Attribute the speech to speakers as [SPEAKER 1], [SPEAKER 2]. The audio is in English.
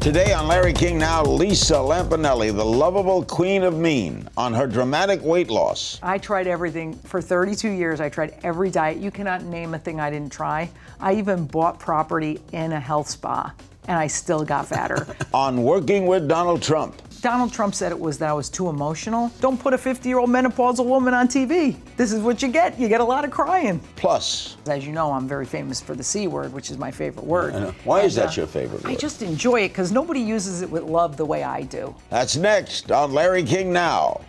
[SPEAKER 1] Today on Larry King Now, Lisa Lampanelli, the lovable queen of mean, on her dramatic weight loss.
[SPEAKER 2] I tried everything for 32 years. I tried every diet. You cannot name a thing I didn't try. I even bought property in a health spa, and I still got fatter.
[SPEAKER 1] on working with Donald Trump.
[SPEAKER 2] Donald Trump said it was that I was too emotional. Don't put a 50 year old menopausal woman on TV. This is what you get. You get a lot of crying.
[SPEAKER 1] Plus,
[SPEAKER 2] as you know, I'm very famous for the C word, which is my favorite word.
[SPEAKER 1] Why and, is that uh, your favorite word?
[SPEAKER 2] I just enjoy it because nobody uses it with love the way I do.
[SPEAKER 1] That's next on Larry King Now.